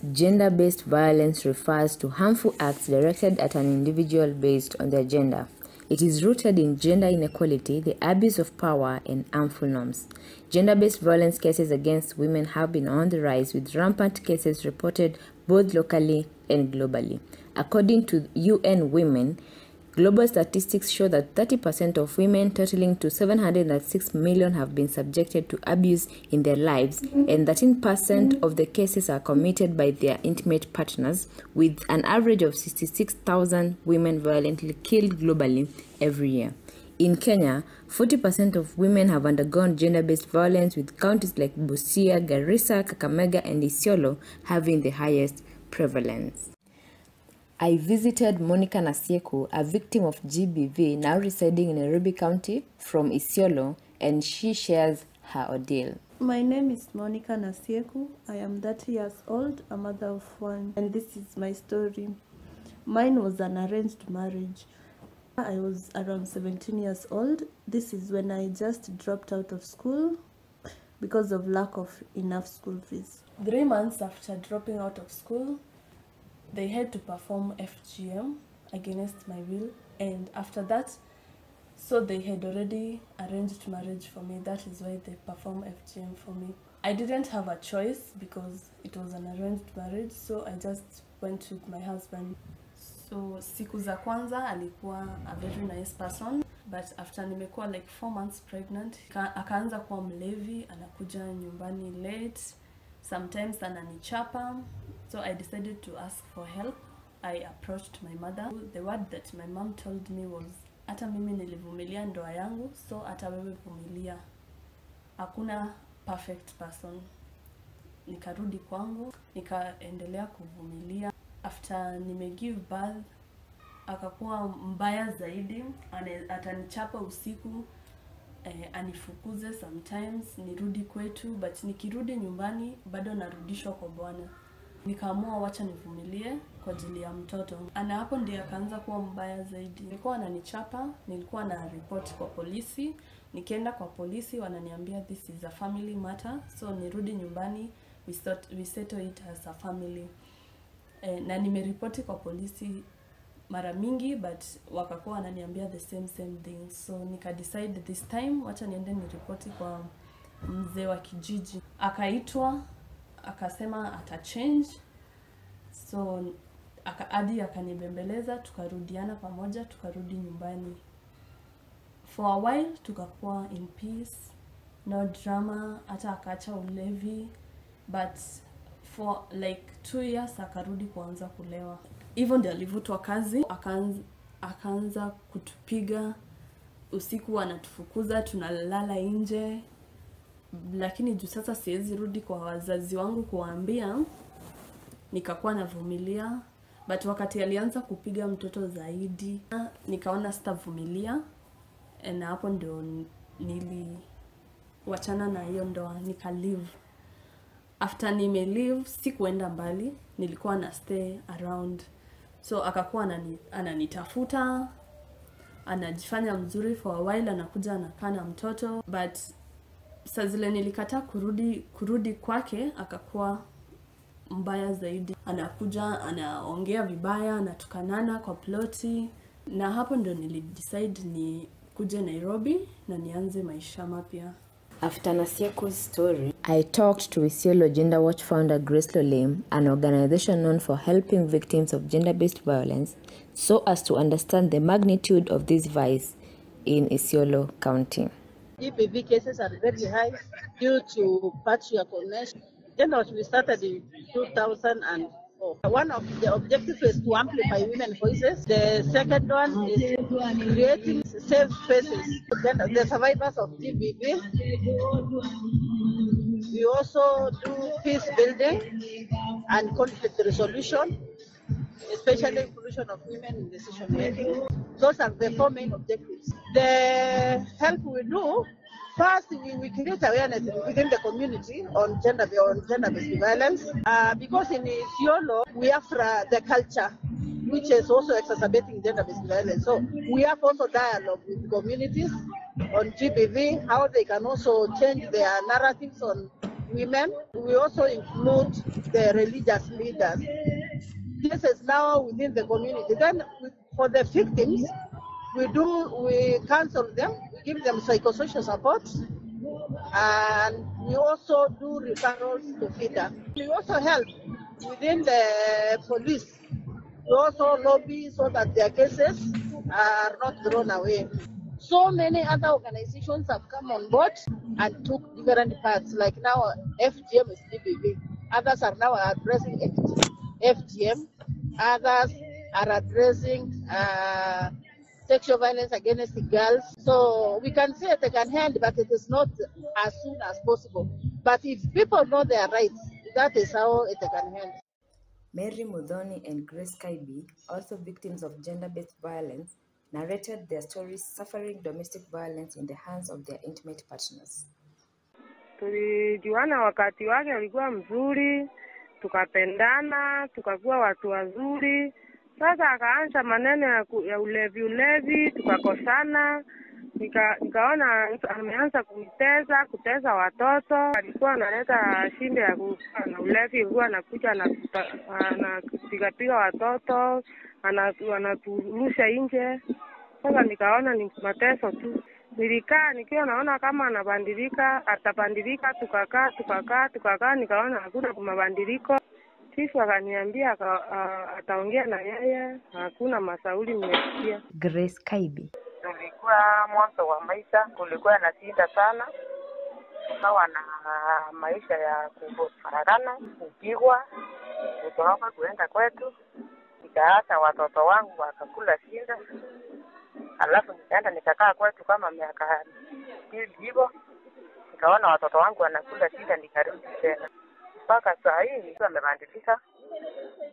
Gender based violence refers to harmful acts directed at an individual based on their gender. It is rooted in gender inequality, the abuse of power, and harmful norms. Gender based violence cases against women have been on the rise, with rampant cases reported both locally and globally. According to UN Women, Global statistics show that 30% of women, totaling to 706 million, have been subjected to abuse in their lives, and 13% of the cases are committed by their intimate partners, with an average of 66,000 women violently killed globally every year. In Kenya, 40% of women have undergone gender based violence, with counties like Busia, Garissa, Kakamega, and Isiolo having the highest prevalence. I visited Monica Nasieku, a victim of GBV now residing in Nairobi County from Isiolo, and she shares her ordeal. My name is Monica Nasieku. I am 30 years old, a mother of one, and this is my story. Mine was an arranged marriage. I was around 17 years old. This is when I just dropped out of school because of lack of enough school fees. Three months after dropping out of school, they had to perform FGM against my will, and after that, so they had already arranged marriage for me. That is why they perform FGM for me. I didn't have a choice because it was an arranged marriage, so I just went with my husband. So siku za kwanza alikuwa a very nice person but after nimekuwa like four months pregnant akaanza kuwa mlevi, anakuja nyumbani late, sometimes ananichapa so I decided to ask for help. I approached my mother. The word that my mom told me was hata mimi nilivumilia ndoa yangu, so hata wewe vumilia. Hakuna perfect person. Nikarudi kwangu, nikaendelea kuvumilia. After nimegive birth, akakuwa mbaya zaidi, atanichapa usiku eh, anifukuze sometimes, nirudi kwetu, but nikirudi nyumbani bado narudishwa kwa bwana. Nikaamua wacha nivumilie kwa ajili ya mtoto. Ana hapo ndiye akaanza kuwa mbaya zaidi. Nilikuwa ananichapa nilikuwa na report kwa polisi. Nikienda kwa polisi wananiambia this is a family matter so nirudi nyumbani we, sort, we settle it as a family. Eh, na nimeripoti kwa polisi mara mingi but wakakuwa wananiambia the same same thing. So nika decide this time wacha niende niripoti kwa mzee wa kijiji. Akaitwa akasema ata change. So aka, akanibembeleza tukarudiana pamoja tukarudi nyumbani. For a while tukakuwa in peace. No drama hata akaacha ulevi. But for like two years akarudi kuanza kulewa hivyo ndio alivutwa kazi akaanza, kutupiga usiku anatufukuza tunalala nje. Lakini juu sasa siwezi rudi kwa wazazi wangu kuwaambia nikakuwa navumilia. But wakati alianza kupiga mtoto zaidi nikaona sitavumilia. Na hapo ndio niliwachana na hiyo ndoa nika afte after nime sikuenda mbali nilikuwa na stay around so akakuwa anani, ananitafuta anajifanya mzuri for a while anakuja anakaa na mtoto. But saa zile nilikataa kurudi kurudi kwake akakuwa mbaya zaidi. Anakuja anaongea vibaya anatukanana kwa ploti. Na hapo ndo nilidecide ni kuje nairobi na nianze maisha mapya After Nasieku's story, I talked to Isiolo Gender Watch founder Grace Lolem, an organization known for helping victims of gender based violence, so as to understand the magnitude of this vice in Isiolo County. GBV cases are very high due to patriarchal nation. Then what we started in 2004. One of the objectives is to amplify women's voices. The second one is creating safe spaces. The survivors of GBV. We also do peace building and conflict resolution, especially inclusion of women in decision making. Those are the four main objectives. The help we do First, we, we create awareness within the community on gender on gender-based violence uh, because in Isiolo we have the culture which is also exacerbating gender-based violence. So we have also dialogue with communities on GBV, how they can also change their narratives on women. We also include the religious leaders. This is now within the community. Then for the victims, we do we counsel them, give them psychosocial support, and we also do referrals to FIDA. We also help within the police. We also lobby so that their cases are not thrown away. So many other organizations have come on board and took different parts. Like now, FGM is GBV. Others are now addressing FGM. Others are addressing uh, sexual violence against the girls. So we can say they can hand, but it is not as soon as possible. But if people know their rights, that is how it can hand. Mary Mudhoni and Grace Kaibi, also victims of gender-based violence, narrated their stories suffering domestic violence in the hands of their intimate partners. tulijuana wakati wake alikuwa mzuri, tukapendana, tukakuwa watu wazuri. Sasa akaanza maneno ya, ya ulevi ulevi, tukakosana. Nika, nikaona ameanza kunitesa, kuteza watoto. Alikuwa analeta shinde ya kuwa na ulevi, huwa anakuja anapiga anapigapiga watoto, anatu- anaturusha nje. Sasa nikaona ni mateso tu. Nilikaa nikiwa naona kama anabadilika, atabadilika. Tukakaa tukakaa tukakaa, nikaona hakuna mabadiliko. Chifu akaniambia ataongea na yeye, hakuna masauli mmesikia. Grace Kaibi. tulikuwa mwanzo wa maisha kulikuwa na shida sana, tukawa na maisha ya kufaragana, kupigwa, kutoroka kuenda kwetu, nikaacha watoto wangu wakakula shinda, alafu nikaenda nikakaa kwetu kama miaka mbili hivyo, nikaona watoto wangu wanakula shinda, nikarudi tena mpaka saa hii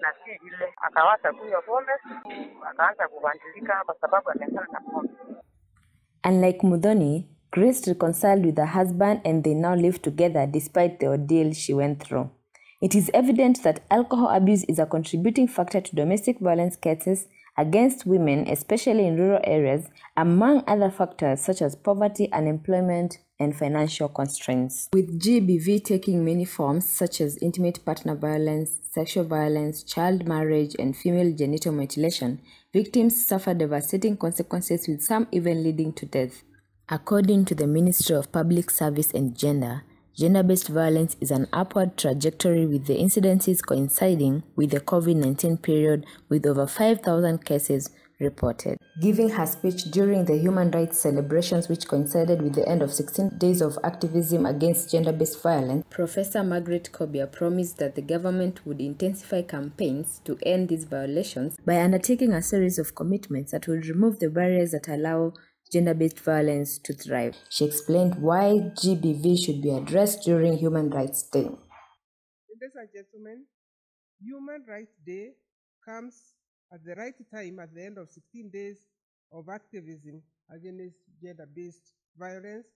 na si akawacha kunywa pombe, akaanza kwa sababu ameachana na pombe. Unlike Mudhoni, Grace reconciled with her husband and they now live together despite the ordeal she went through. It is evident that alcohol abuse is a contributing factor to domestic violence cases against women, especially in rural areas, among other factors such as poverty, unemployment, and financial constraints. With GBV taking many forms such as intimate partner violence, sexual violence, child marriage, and female genital mutilation, victims suffer devastating consequences with some even leading to death. According to the Ministry of Public Service and Gender, gender based violence is an upward trajectory with the incidences coinciding with the COVID 19 period, with over 5,000 cases reported. Giving her speech during the human rights celebrations, which coincided with the end of 16 days of activism against gender based violence, Professor Margaret Kobia promised that the government would intensify campaigns to end these violations by undertaking a series of commitments that would remove the barriers that allow gender based violence to thrive. She explained why GBV should be addressed during Human Rights Day. Ladies and gentlemen, Human Rights Day comes at the right time at the end of 16 days of activism against gender based violence,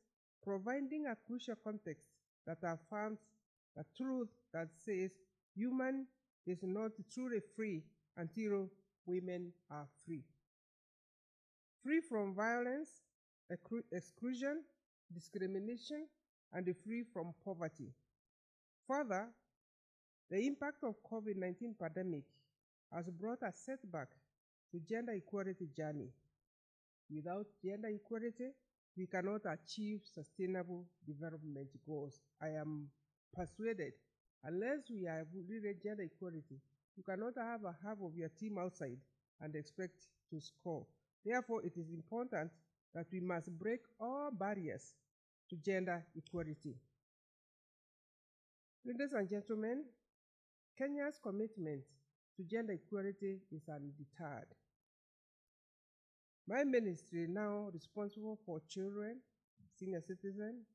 providing a crucial context that affirms the truth that says human is not truly free until women are free. Free from violence, exclusion, discrimination, and free from poverty. Further, the impact of COVID-19 pandemic has brought a setback to gender equality journey. Without gender equality, we cannot achieve sustainable development goals. I am persuaded unless we have really gender equality, you cannot have a half of your team outside and expect to score. Therefore, it is important that we must break all barriers to gender equality. Ladies and gentlemen, Kenya's commitment to gender equality is undeterred. My ministry now responsible for children, senior citizens,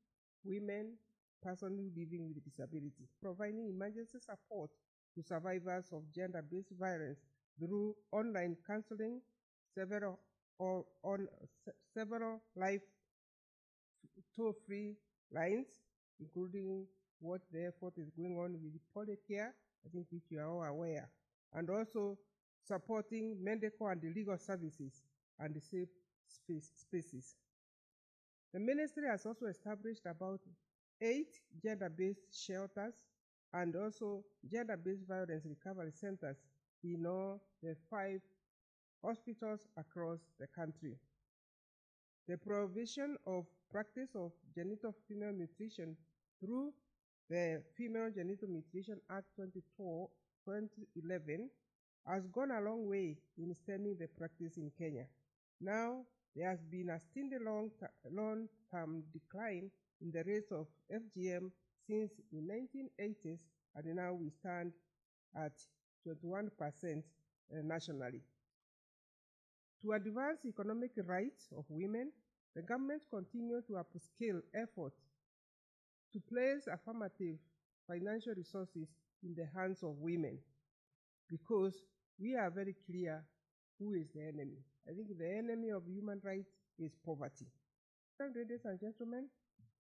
women, persons living with disability, providing emergency support to survivors of gender-based violence through online counseling, several or on se- several live toll-free lines, including what the effort is going on with Policare, I think which you are all aware, and also supporting medical and legal services and the safe space, spaces. The ministry has also established about eight gender based shelters, and also gender based violence recovery centers in all the five hospitals across the country. The provision of practice of genital female nutrition through the Female Genital Mutilation Act 24, 2011 has gone a long way in stemming the practice in Kenya. Now, there has been a steady long, long term decline in the rates of FGM since the 1980s, and now we stand at 21% uh, nationally. To advance economic rights of women, the government continue to upscale efforts to place affirmative financial resources in the hands of women because we are very clear who is the enemy. I think the enemy of human rights is poverty. Ladies and gentlemen,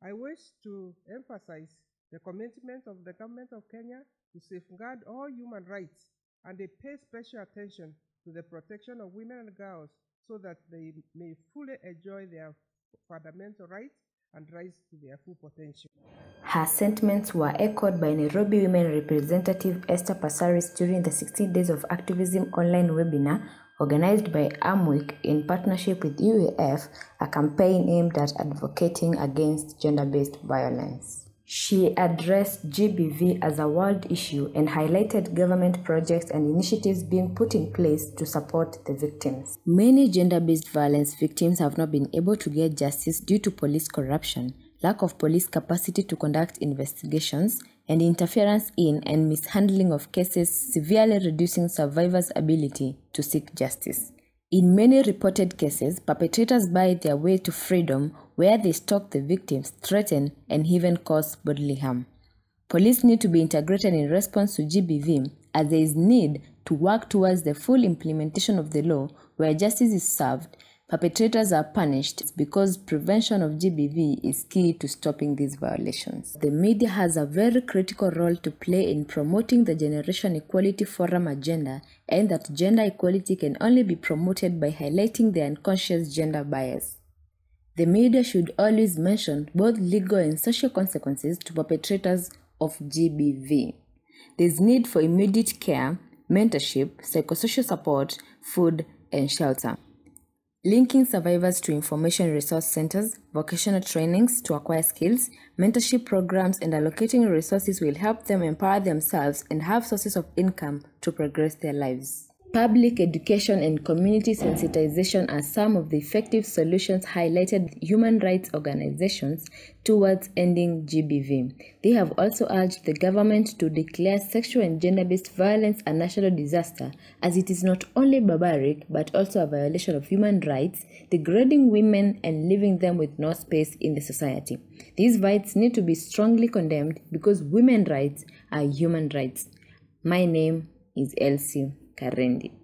I wish to emphasize the commitment of the government of Kenya to safeguard all human rights and they pay special attention to the protection of women and girls so that they may fully enjoy their fundamental rights and rise to their full potential. Her sentiments were echoed by Nairobi Women Representative Esther Passaris during the 16 Days of Activism online webinar organized by AMWIK in partnership with UAF, a campaign aimed at advocating against gender based violence. She addressed GBV as a world issue and highlighted government projects and initiatives being put in place to support the victims. Many gender based violence victims have not been able to get justice due to police corruption, lack of police capacity to conduct investigations, and interference in and mishandling of cases, severely reducing survivors' ability to seek justice. In many reported cases, perpetrators buy their way to freedom where they stalk the victims, threaten, and even cause bodily harm. Police need to be integrated in response to GBV as there is need to work towards the full implementation of the law where justice is served, perpetrators are punished because prevention of GBV is key to stopping these violations. The media has a very critical role to play in promoting the Generation Equality Forum agenda and that gender equality can only be promoted by highlighting the unconscious gender bias. The media should always mention both legal and social consequences to perpetrators of GBV. There's need for immediate care, mentorship, psychosocial support, food, and shelter. Linking survivors to information resource centers, vocational trainings to acquire skills, mentorship programs, and allocating resources will help them empower themselves and have sources of income to progress their lives. Public education and community sensitization are some of the effective solutions highlighted human rights organizations towards ending GBV. They have also urged the government to declare sexual and gender based violence a national disaster, as it is not only barbaric but also a violation of human rights, degrading women and leaving them with no space in the society. These rights need to be strongly condemned because women's rights are human rights. My name is Elsie ti arrendi.